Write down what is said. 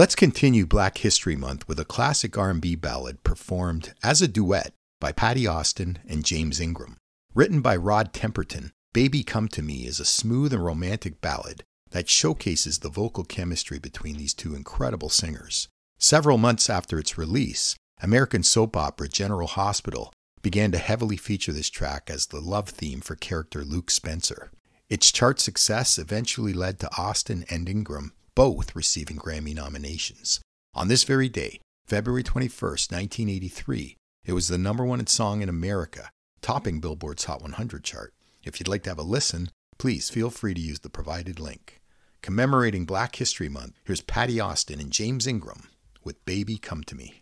Let's continue Black History Month with a classic R&B ballad performed as a duet by Patti Austin and James Ingram. Written by Rod Temperton, Baby Come to Me is a smooth and romantic ballad that showcases the vocal chemistry between these two incredible singers. Several months after its release, American soap opera General Hospital began to heavily feature this track as the love theme for character Luke Spencer. Its chart success eventually led to Austin and Ingram both receiving Grammy nominations. On this very day, February 21, 1983, it was the number one song in America, topping Billboard's Hot 100 chart. If you'd like to have a listen, please feel free to use the provided link. Commemorating Black History Month, here's Patti Austin and James Ingram with Baby Come to Me.